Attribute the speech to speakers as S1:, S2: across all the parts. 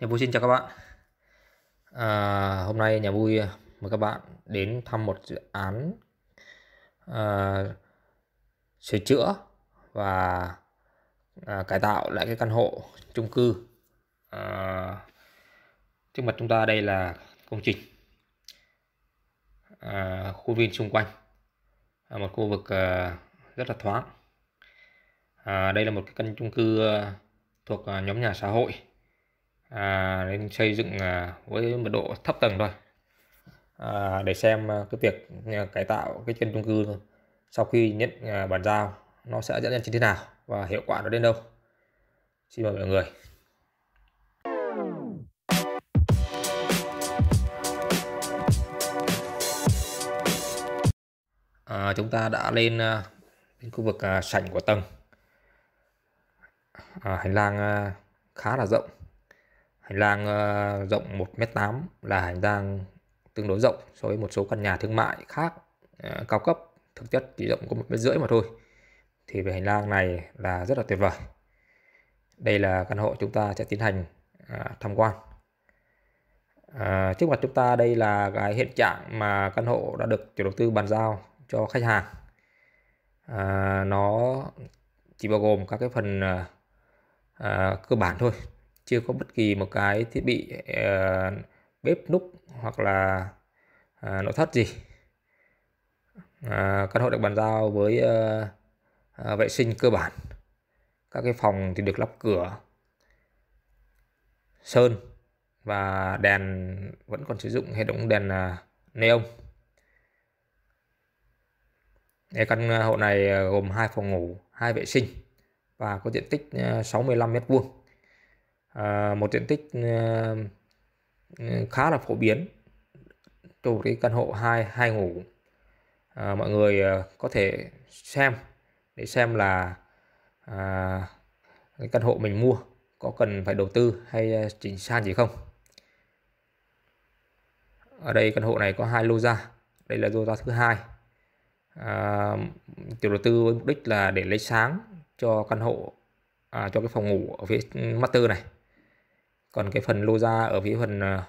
S1: Nhà vui xin chào các bạn. À, Hôm nay nhà vui mời các bạn đến thăm một dự án à, sửa chữa và à, cải tạo lại cái căn hộ chung cư. À, Trước mặt chúng ta đây là công trình à, khu viên xung quanh à, Một khu vực à, rất là thoáng. À, Đây là một cái căn chung cư à, thuộc à, nhóm nhà xã hội à, nên xây dựng à, với mật độ thấp tầng thôi. À, để xem à, cái việc à, cải tạo cái chân chung cư sau khi nhận à, bàn giao nó sẽ dẫn đến như thế nào và hiệu quả nó đến đâu? Xin mời mọi người. À, chúng ta đã lên à, đến khu vực à, sảnh của tầng. À, hành lang à, khá là rộng hành lang uh, rộng 1m8 là hành lang tương đối rộng so với một số căn nhà thương mại khác uh, cao cấp. Thực chất chỉ rộng có một mét rưỡi mà thôi. Thì về hành lang này là rất là tuyệt vời. Đây là căn hộ chúng ta sẽ tiến hành uh, tham quan. Trước mặt chúng ta đây là cái hiện trạng mà căn hộ đã được chủ đầu tư bàn giao cho khách hàng. Nó chỉ bao gồm các cái phần cơ bản thôi chưa có bất kỳ một cái thiết bị uh, bếp núc hoặc là uh, nội thất gì. Uh, căn hộ được bàn giao với uh, uh, vệ sinh cơ bản. Các cái phòng thì được lắp cửa sơn và đèn vẫn còn sử dụng hệ thống đèn uh, neon. Căn hộ này gồm hai phòng ngủ hai vệ sinh và có diện tích 65 mét vuông à, một diện tích à, khá là phổ biến. Cho một cái căn hộ hai hai ngủ. À, mọi người à, có thể xem để xem là à, cái căn hộ mình mua có cần phải đầu tư hay chỉnh sang gì không. Ở đây căn hộ này có hai lô ra đây là lô ra thứ hai. À, chủ đầu tư với mục đích là để lấy sáng cho căn hộ à, cho cái phòng ngủ ở phía master này còn cái phần lô ra ở phía phần ờ,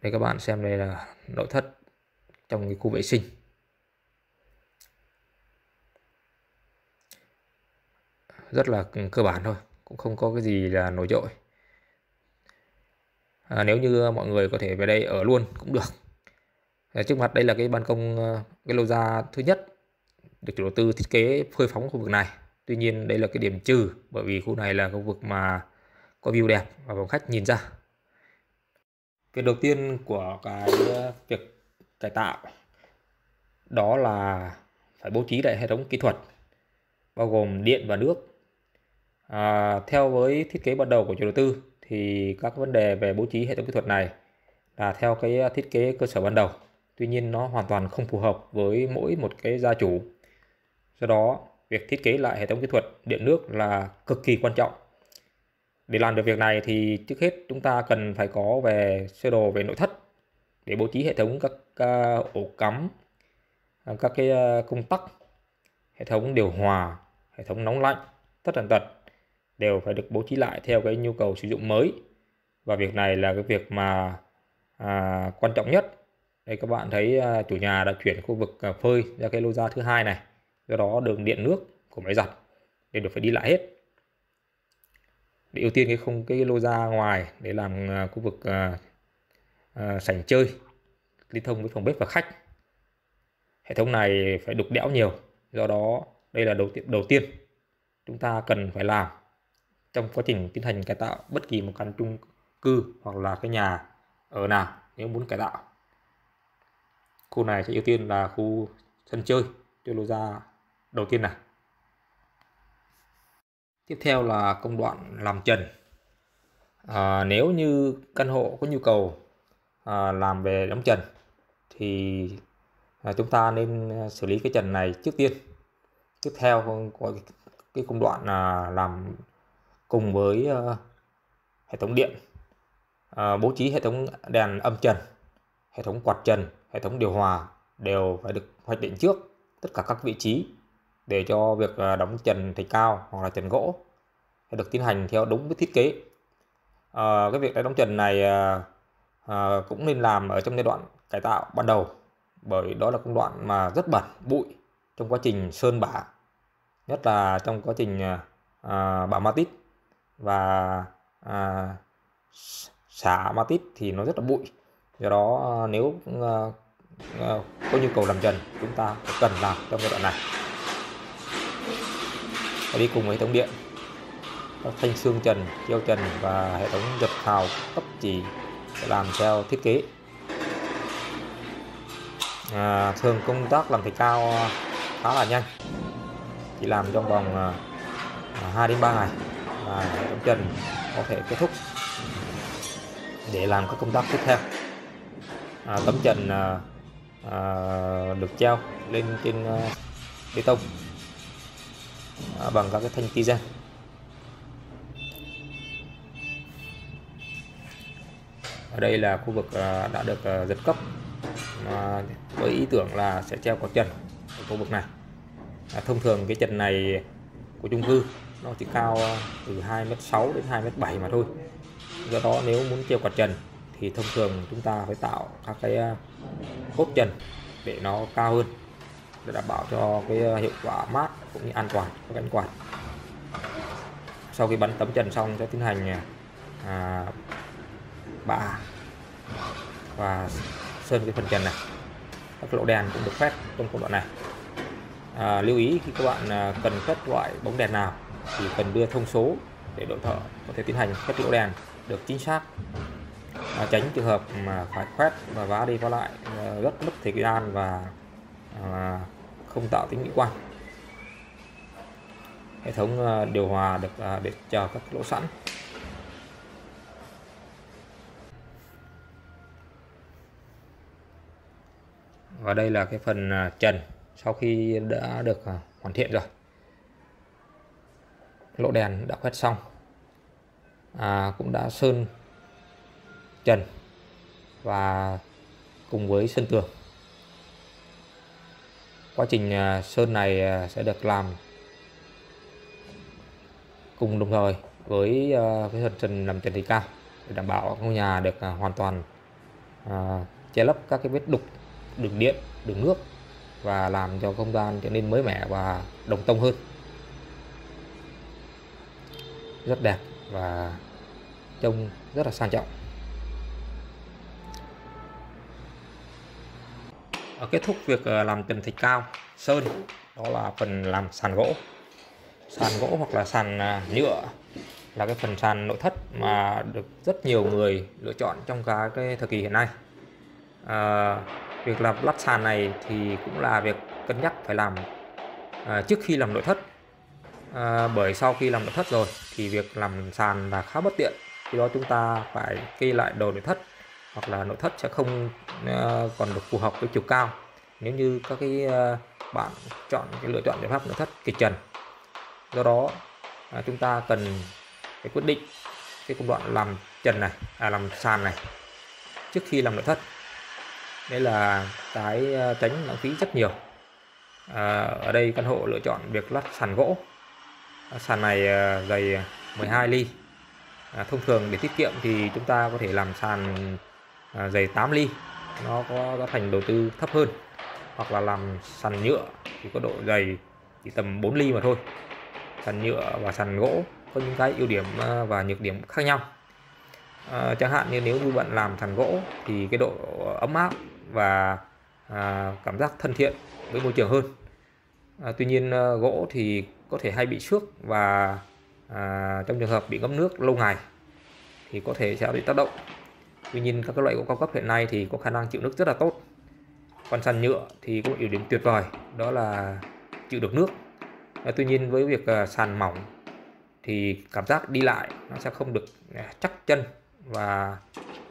S1: đây các bạn xem đây là nội thất trong cái khu vệ sinh. Rất là cơ bản thôi cũng không có cái gì là nổi trội. À, nếu như mọi người có thể về đây ở luôn cũng được. À, trước mặt đây là cái ban công ờ, cái lô ra thứ nhất được chủ đầu tư thiết kế phơi phóng khu vực này. Tuy nhiên đây là cái điểm trừ bởi vì khu này là khu vực mà có view đẹp và phòng khách nhìn ra. Việc đầu tiên của cái ờ, việc cải tạo đó là phải bố trí lại hệ thống kỹ thuật bao gồm điện và nước. À, theo với thiết kế ban đầu của chủ đầu tư thì các vấn đề về bố trí hệ thống kỹ thuật này là theo cái ờ, thiết kế cơ sở ban đầu. Tuy nhiên nó hoàn toàn không phù hợp với mỗi một cái gia chủ. Do đó việc thiết kế lại hệ thống kỹ thuật điện nước là cực kỳ quan trọng để làm được việc này thì trước hết chúng ta cần phải có về sơ đồ về nội thất để bố trí hệ thống các à, ổ cắm à, các cái à, công tắc hệ thống điều hòa hệ thống nóng lạnh tất tần tật đều phải được bố trí lại theo cái nhu cầu sử dụng mới. Và việc này là cái việc mà à, quan trọng nhất. Đây các bạn thấy à, chủ nhà đã chuyển khu vực à, phơi ra cái lô ra thứ hai này do đó đường điện nước của máy giặt đều được phải đi lại hết để ưu tiên cái không cái lô ra ngoài để làm à, khu vực à, à, sảnh chơi, liên thông với phòng bếp và khách. Hệ thống này phải đục đẽo nhiều, do đó đây là đầu tiên đầu tiên chúng ta cần phải làm trong quá trình tiến hành cải tạo bất kỳ một căn chung cư hoặc là cái nhà ở nào nếu muốn cải tạo. Khu này sẽ ưu tiên là khu sân chơi cho lô ra đầu tiên này. Tiếp theo là công đoạn làm trần. À, nếu như căn hộ có nhu cầu à, làm về đóng trần thì à, chúng ta nên à, xử lý cái trần này trước tiên. Tiếp theo có cái công đoạn là làm cùng với à, hệ thống điện à, bố trí hệ thống đèn âm trần hệ thống quạt trần hệ thống điều hòa đều phải được hoạch định trước tất cả các vị trí để cho việc à, đóng trần thạch cao hoặc là trần gỗ được tiến hành theo đúng với thiết kế. À, cái việc đóng trần này à, à, cũng nên làm ở trong giai đoạn cải tạo ban đầu bởi đó là công đoạn mà rất bẩn bụi trong quá trình sơn bả nhất là trong quá trình à, à bả matit và à, xả matit thì nó rất là bụi do đó à, nếu à, à, có nhu cầu làm trần chúng ta cần làm trong giai đoạn này và đi cùng với hệ thống điện. Các thanh xương trần treo trần và hệ thống dập hào cấp chỉ làm theo thiết kế. À, thường công tác làm thạch cao à, khá là nhanh. Chỉ làm trong vòng à, à 2 đến 3 ngày và hệ thống trần có thể kết thúc để làm các công tác tiếp theo. À, tấm trần à, à, được treo lên trên à, bê tông. À, bằng các cái thanh tizen ở đây là khu vực à, đã được à, giật cấp. Với ý tưởng là sẽ treo có trần ở khu vực này. À, thông thường cái trần này của chung cư nó chỉ cao từ 2m6 đến 2m7 mà thôi. Do đó nếu muốn treo quạt trần thì thông thường chúng ta phải tạo các cái cốt trần để nó cao hơn để đảm bảo cho cái ờ, hiệu quả mát cũng như an toàn của cánh quạt sau khi bắn tấm trần xong sẽ tiến hành à, bạ và sơn cái phần trần này. Các lỗ đèn cũng được phép trong công đoạn này. À, lưu ý khi các bạn à, cần cất loại bóng đèn nào thì cần đưa thông số để đội thợ có thể tiến hành cất lỗ đèn được chính xác à, tránh trường hợp mà phải khoét và vá đi vá lại à, rất mất thời gian và à, không tạo tính mỹ quan. Hệ thống ờ, điều hòa được ờ, để chờ các lỗ sẵn. Và đây là cái phần ờ, trần sau khi đã được hoàn thiện rồi. Lỗ đèn đã quét xong. À, cũng đã sơn trần và cùng với sơn tường quá trình à, sơn này à, sẽ được làm cùng đồng thời với à, cái phần trần làm trần thạch cao để đảm bảo ngôi nhà được hoàn toàn che lấp các cái vết đục, đường điện, đường nước và làm cho không gian trở nên mới mẻ và đồng tông hơn. Rất đẹp và trông rất là sang trọng. Ờ, kết thúc việc ờ, làm trần thạch cao sơn đó là phần làm sàn gỗ. Sàn gỗ hoặc là sàn à, nhựa là cái phần sàn nội thất mà được rất nhiều người lựa chọn trong cả cái thời kỳ hiện nay. À, việc làm lắp sàn này thì cũng là việc cân nhắc phải làm à, trước khi làm nội thất. À, bởi sau khi làm nội thất rồi thì việc làm sàn là khá bất tiện khi đó chúng ta phải kê lại đồ nội thất hoặc là nội thất sẽ không ờ, còn được phù hợp với chiều cao. Nếu như các cái ờ, bạn chọn cái lựa chọn giải pháp nội thất kịch trần do đó ờ, chúng ta cần phải quyết định cái công đoạn làm trần này à làm sàn này trước khi làm nội thất. Đây là cái tránh lãng phí rất nhiều. À, ở đây căn hộ lựa chọn việc lắp sàn gỗ. Sàn này ờ, dày 12 ly. À, thông thường để tiết kiệm thì chúng ta có thể làm sàn à, dày 8 ly. Nó có giá thành đầu tư thấp hơn. Hoặc là làm sàn nhựa thì có độ dày chỉ tầm 4 ly mà thôi. Sàn nhựa và sàn gỗ có những cái ưu điểm à, và nhược điểm khác nhau. À, chẳng hạn như nếu như bạn làm sàn gỗ thì cái độ ấm áp và à, cảm giác thân thiện với môi trường hơn. À, tuy nhiên à, gỗ thì có thể hay bị xước và à, trong trường hợp bị ngâm nước lâu ngày thì có thể sẽ bị tác động tuy nhiên các loại gỗ cao cấp hiện nay thì có khả năng chịu nước rất là tốt. Còn sàn nhựa thì có một ưu điểm tuyệt vời đó là chịu được nước. À, tuy nhiên với việc à, sàn mỏng thì cảm giác đi lại nó sẽ không được à, chắc chân và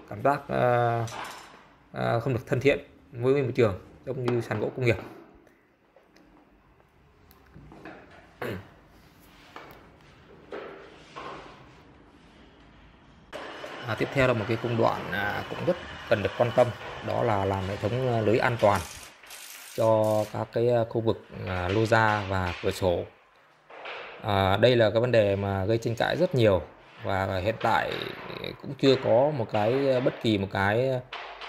S1: cảm giác à, À, không được thân thiện với môi trường giống như sàn gỗ công nghiệp. À, tiếp theo là một cái công đoạn à, cũng rất cần được quan tâm đó là làm hệ thống à, lưới an toàn cho các cái à, khu vực à, lô ra và cửa sổ. À, đây là cái vấn đề mà gây tranh cãi rất nhiều và hiện tại cũng chưa có một cái à, bất kỳ một cái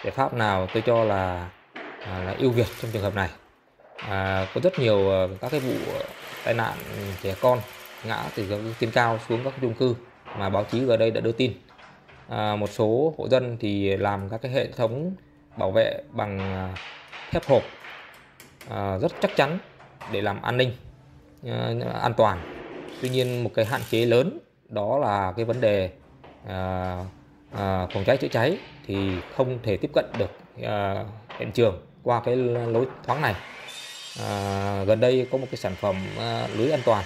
S1: giải pháp nào tôi cho là, à, là ưu việt trong trường hợp này. À, có rất nhiều các cái vụ tai nạn trẻ con ngã từ trên cao xuống các chung cư mà báo chí ở đây đã đưa tin à, một số hộ dân thì làm các cái hệ thống bảo vệ bằng à, thép hộp à, rất chắc chắn để làm an ninh à, an toàn. Tuy nhiên một cái hạn chế lớn đó là cái vấn đề à, à, phòng cháy chữa cháy thì không thể tiếp cận được à, hiện trường qua cái lối thoáng này. À, gần đây có một cái sản phẩm à, lưới an toàn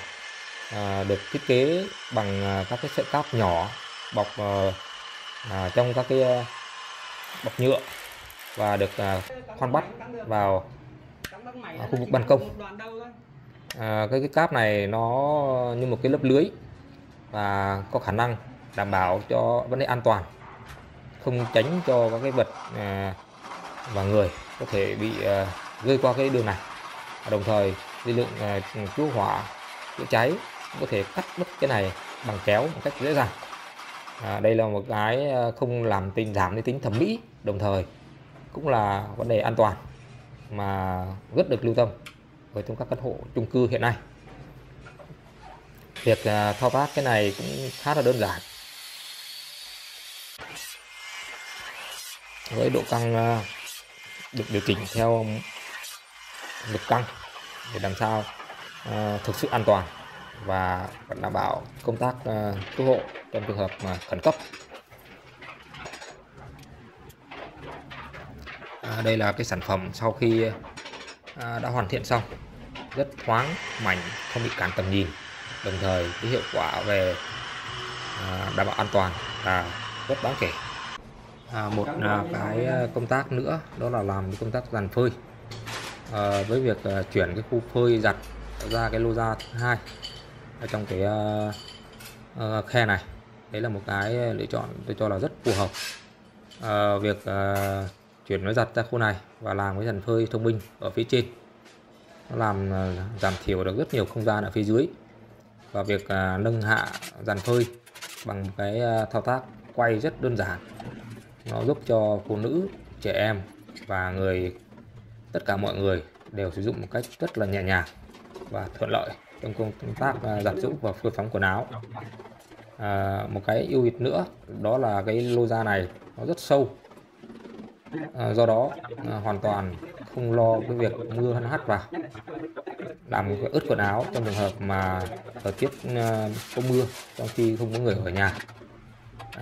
S1: à, được thiết kế bằng à, các cái sợi cáp nhỏ bọc à, à, trong các cái ờ, bọc nhựa và được à, khoan bắt vào à, khu vực ban công. À, cái cái cáp này nó như một cái lớp lưới và có khả năng đảm bảo cho vấn đề an toàn không tránh cho các cái vật à, và người có thể bị à, rơi qua cái đường này. Đồng thời lực lượng à, cứu hỏa chữa cháy có thể cắt đứt cái này bằng kéo một cách dễ dàng à, đây là một cái ờ, không làm tình giảm đi tính thẩm mỹ đồng thời cũng là vấn đề an toàn mà rất được lưu tâm với trong các căn hộ chung cư hiện nay. Việc à, thao tác cái này cũng khá là đơn giản. Với độ căng à, được điều chỉnh theo lực căng để làm sao thực sự an toàn và đảm bảo công tác ờ, cứu hộ trong trường hợp mà khẩn cấp. À, đây là cái sản phẩm sau khi à, đã hoàn thiện xong. Rất thoáng mảnh không bị cản tầm nhìn. Đồng thời cái hiệu quả về à, đảm bảo an toàn là rất đáng kể. À, một à, cái công tác nữa đó là làm công tác dàn phơi. À, với việc à, chuyển cái khu phơi giặt ra cái lô ra thứ hai ở trong cái uh, uh, khe này. Đấy là một cái lựa chọn tôi cho là rất phù hợp. Uh, việc uh, chuyển nó giặt ra khu này và làm cái dàn phơi thông minh ở phía trên nó làm uh, giảm thiểu được rất nhiều không gian ở phía dưới. Và việc uh, nâng hạ dàn phơi bằng một cái uh, thao tác quay rất đơn giản. Nó giúp cho phụ nữ trẻ em và người tất cả mọi người đều sử dụng một cách rất là nhẹ nhàng và thuận lợi trong công tác à, giặt giũ và phơi phóng quần áo. À, một cái ưu việt nữa đó là cái lô da này nó rất sâu. À, do đó à, hoàn toàn không lo cái việc mưa hắn hắt vào. Làm ướt quần áo trong trường hợp mà thời tiết à, có mưa trong khi không có người ở nhà.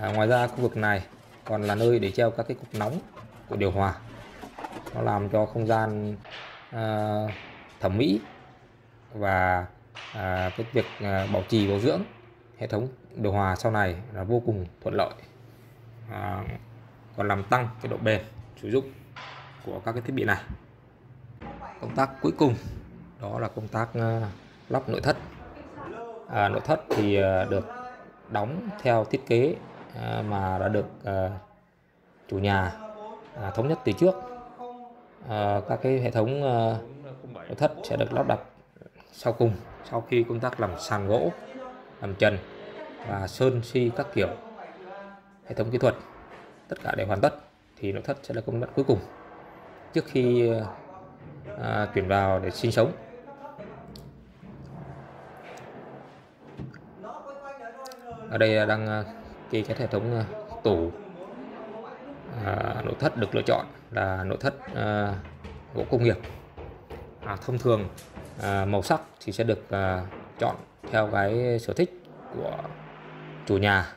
S1: À, ngoài ra khu vực này còn là nơi để treo các cái cục nóng của điều hòa. Nó làm cho không gian à, thẩm mỹ và à, cái việc à, bảo trì bảo dưỡng hệ thống điều hòa sau này là vô cùng thuận lợi à, còn làm tăng cái độ bền sử dụng của các cái thiết bị này. Công tác cuối cùng đó là công tác à, lắp nội thất. À, nội thất thì à, được đóng theo thiết kế à, mà đã được à, chủ nhà à, thống nhất từ trước. À, các cái hệ thống à, nội thất sẽ được lắp đặt sau cùng sau khi công tác làm sàn gỗ làm trần và sơn si các kiểu hệ thống kỹ thuật tất cả để hoàn tất thì nội thất sẽ là công đoạn cuối cùng. Trước khi à, chuyển vào để sinh sống. Ở đây đang à, kê cái hệ thống à, tủ à, nội thất được lựa chọn là nội thất à, gỗ công nghiệp à, thông thường à, màu sắc thì sẽ được à, chọn theo cái sở thích của chủ nhà.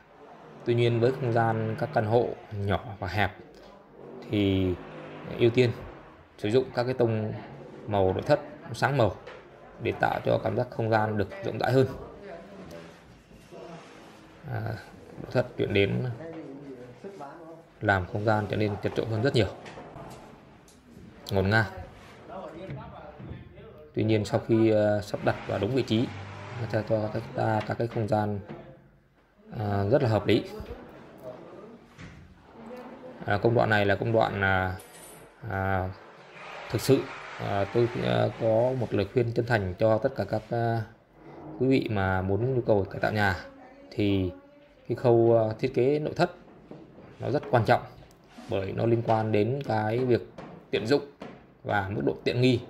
S1: Tuy nhiên với không gian các căn hộ nhỏ và hẹp thì ưu tiên sử dụng các cái tông màu nội thất sáng màu để tạo cho cảm giác không gian được rộng rãi hơn. À, nội thất chuyển đến làm không gian trở nên chật trội hơn rất nhiều. Ngổn ngang tuy nhiên sau khi uh, sắp đặt vào đúng vị trí nó sẽ cho các ta các cái không gian uh, rất là hợp lý. À, công đoạn này là công đoạn là à, thực sự à, tôi à, có một lời khuyên chân thành cho tất cả các à, quý vị mà muốn nhu cầu cải tạo nhà. Thì cái khâu ờ, thiết kế nội thất nó rất quan trọng bởi nó liên quan đến cái việc tiện dụng và mức độ tiện nghi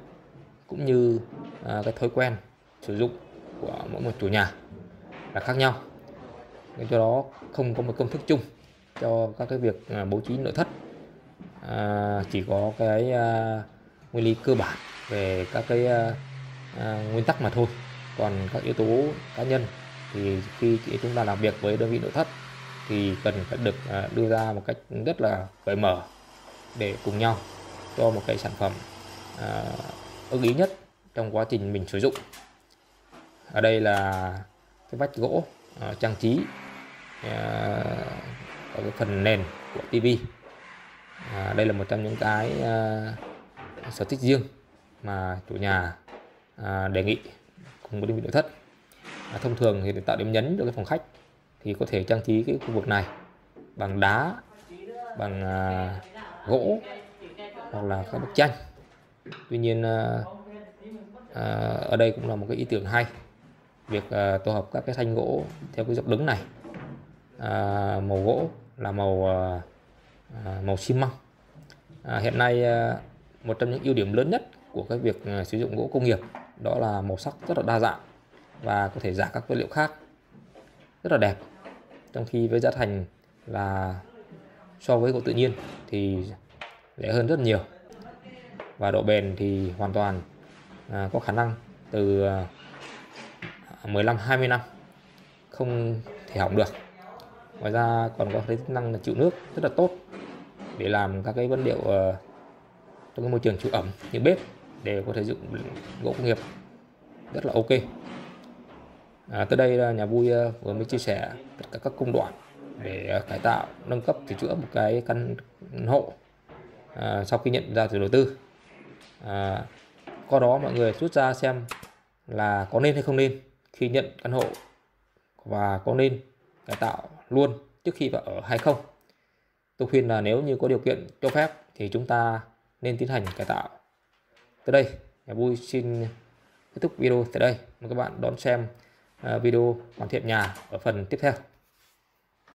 S1: cũng như à, cái thói quen sử dụng của mỗi một chủ nhà là khác nhau. Nên do đó không có một công thức chung cho các cái việc à, bố trí nội thất. À, chỉ có cái à, nguyên lý cơ bản về các cái à, à, nguyên tắc mà thôi. Còn các yếu tố cá nhân thì khi chúng ta làm việc với đơn vị nội thất thì cần phải được à, đưa ra một cách rất là cởi mở để cùng nhau cho một cái sản phẩm à, ưng ý nhất trong quá trình mình sử dụng. Ở đây là cái vách gỗ uh, trang trí ờ, uh, ở cái phần nền của tivi à, đây là một trong những cái uh, sở thích riêng mà chủ nhà uh, đề nghị cùng với đơn vị nội thất. À, thông thường thì để tạo điểm nhấn cho cái phòng khách thì có thể trang trí cái khu vực này bằng đá bằng uh, gỗ hoặc là các bức tranh tuy nhiên à, à, ở đây cũng là một cái ý tưởng hay. Việc à, tổ hợp các cái thanh gỗ theo cái dọc đứng này à, màu gỗ là màu à, à, màu xi măng. À, hiện nay à, một trong những ưu điểm lớn nhất của cái việc à, sử dụng gỗ công nghiệp đó là màu sắc rất là đa dạng và có thể giả các vật liệu khác rất là đẹp. Trong khi với giá thành là so với gỗ tự nhiên thì rẻ hơn rất nhiều và độ bền thì hoàn toàn à, có khả năng từ à, 15-20 năm không thể hỏng được. Ngoài ra còn có cái tính năng là chịu nước rất là tốt để làm các cái vật liệu uh, trong cái môi trường chịu ẩm như bếp đều có thể dụng gỗ công nghiệp rất là ok. À, tới đây là nhà vui uh, vừa mới chia sẻ tất cả các công đoạn để uh, cải tạo nâng cấp sửa chữa một cái căn hộ uh, sau khi nhận ra từ đầu tư à, qua đó mọi người rút ra xem là có nên hay không nên khi nhận căn hộ và có nên cải tạo luôn trước khi vào ở hay không. Tôi khuyên là nếu như có điều kiện cho phép thì chúng ta nên tiến hành cải tạo. Tới đây nhà vui xin kết thúc video tại đây. Mời các bạn đón xem à, video hoàn thiện nhà ở phần tiếp theo.